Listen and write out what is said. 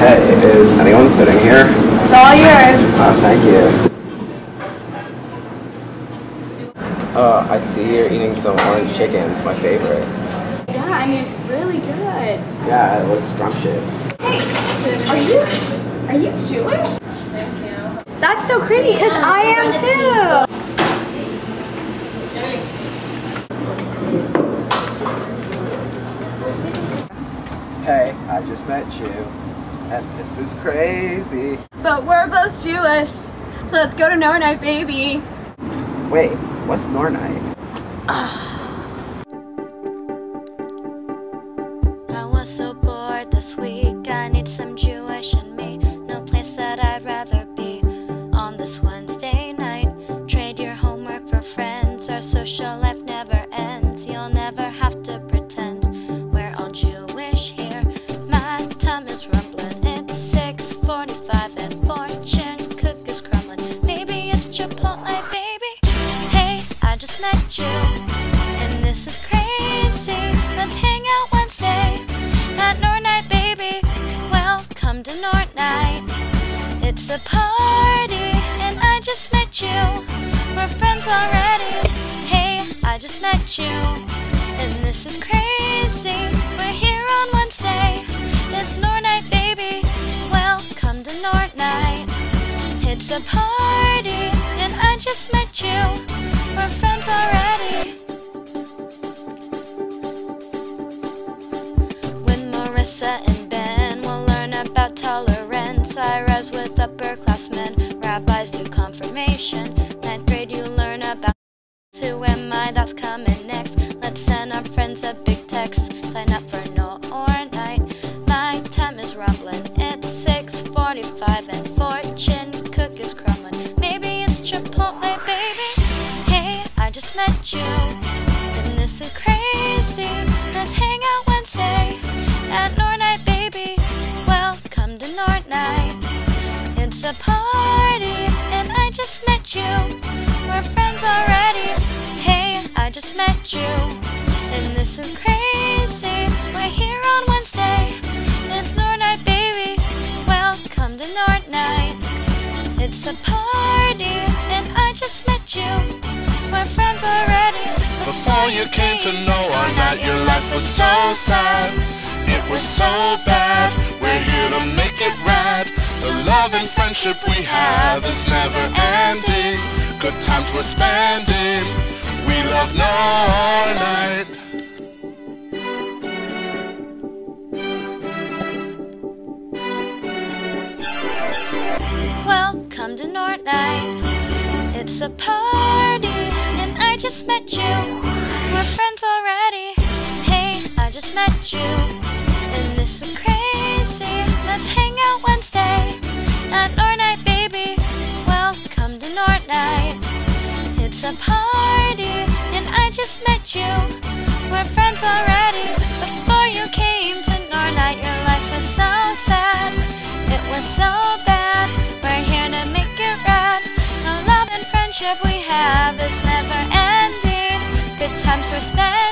Hey, is anyone sitting here? It's all yours. Uh, thank you. Uh, I see you're eating some orange chicken. It's my favorite. Yeah, I mean, it's really good. Yeah, it looks scrumptious. Hey, are you, are you Jewish? That's so crazy because I am too. Hey, I just met you, and this is crazy. But we're both Jewish. So let's go to Noar Night, baby. Wait, what's Noar Night? I was so bored this week. I need some Jewish in me. Already. Hey, I just met you, and this is crazy. We're here on Wednesday. It's Noar Night, baby. Welcome to Noar Night. It's a party, and I just met you. We're friends already. With Marissa and Ben, we'll learn about tolerance. I rise with upperclassmen, rabbis do confirmation. Who am I, that's coming next. Let's send our friends a big text. Sign up for no or night. My time is rumbling. It's 6:45 and fortune cookies crumbling. Maybe it's Chipotle, baby. Hey, I just met you, and this is crazy. Let's hang out Wednesday at Noar Night, baby. Welcome to Noar Night. It's a party, and I just met you. It's a party, and I just met you. We're friends already. Before you came to know our night, your life was so sad. It was so bad. We're here to make it rad. The love and friendship we have is never ending. Good times we're spending. We love Noar Night. Welcome to Noar Night. It's a party, and I just met you. We're friends already. Hey, I just met you, and this is crazy. Let's hang out Wednesday at Night, baby. Welcome to Night. It's a party, and I just met you. We're friends already. Before you came to Night, your life was so sad. It was so times we're spending.